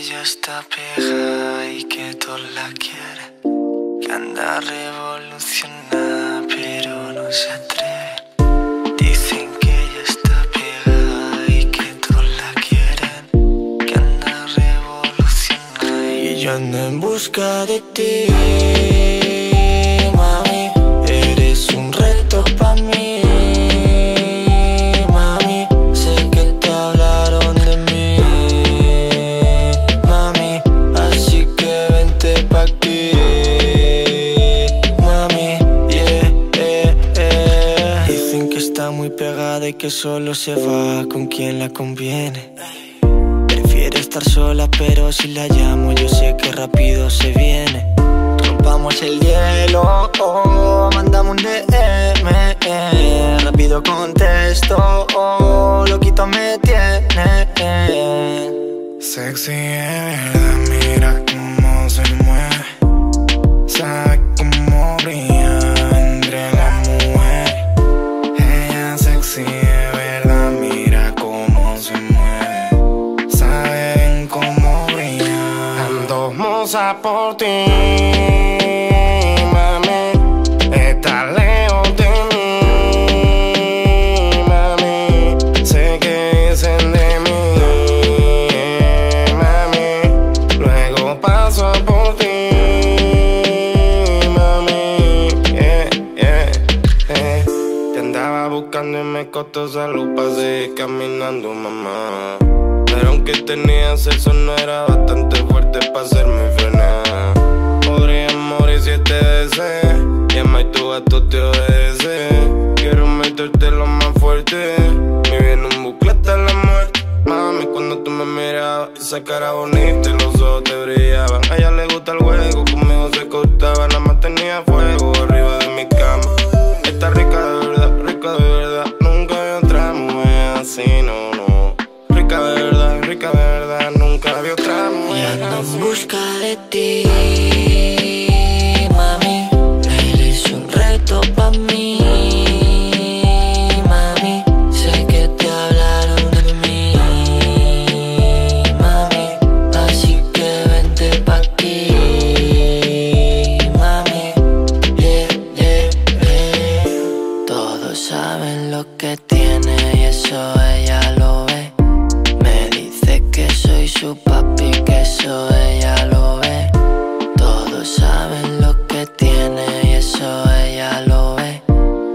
ella está pegada y que todos la quieren. Que anda revolucionada, pero no se atreve. Dicen que ella está pegada y que todos la quieren. Que anda revolucionada y yo ando en busca de ti. Que solo se va con quien la conviene. Prefiere estar sola, pero si la llamo, yo sé que rápido se viene. Rompamos el hielo, oh, mandamos un DM. rápido contesto, oh, loquito me tiene. Sexy, verdad, mira cómo se mueve. Costó salud. Pasé caminando, mamá. Pero aunque tenía sexo no era bastante fuerte para hacerme frenar deseo Llama y tu gato te obedece Quiero meterte lo más fuerte. Me viene un bucle hasta la muerte Mami, cuando tú me mirabas Esa cara bonita y los ojos te brillaban. A ella le gusta el juego, conmigo se cortaba. Nada más tenía fuego arriba de mi cama. Está rica de verdad, rica de verdad. Nunca vi otra mujer así, no, no. Rica de verdad rica de verdad, nunca había otra mujer. En busca de ti, que tiene y eso ella lo ve su papi, que eso ella lo ve. Todos saben lo que tiene y eso ella lo ve.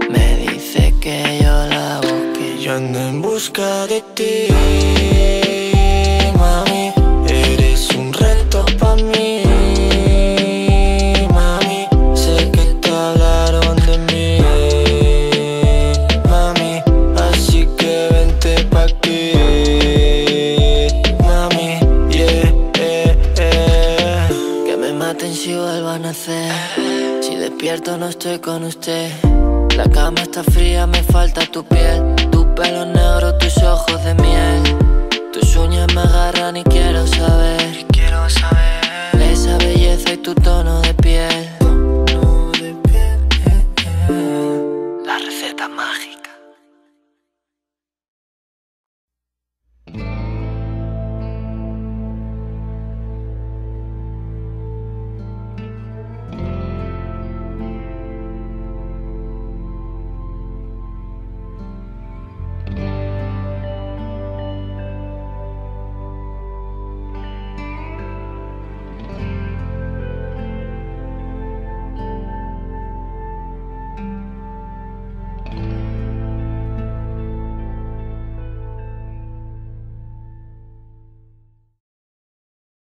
Me dice que yo la busque. Yo ando en busca de ti. Despierto no estoy con usted. La cama está fría, me falta tu piel. Tu pelo negro, tus ojos de miel